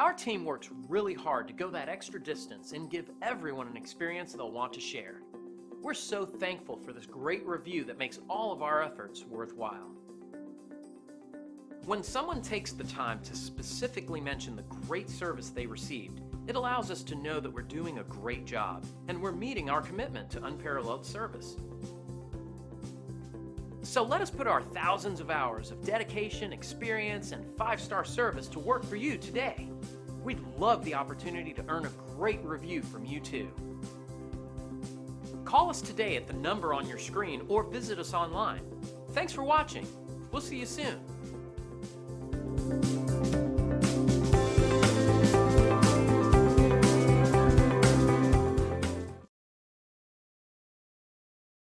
Our team works really hard to go that extra distance and give everyone an experience they'll want to share. We're so thankful for this great review that makes all of our efforts worthwhile. When someone takes the time to specifically mention the great service they received, it allows us to know that we're doing a great job and we're meeting our commitment to unparalleled service. So let us put our thousands of hours of dedication, experience, and five star service to work for you today. We'd love the opportunity to earn a great review from you too. Call us today at the number on your screen or visit us online. Thanks for watching. We'll see you soon.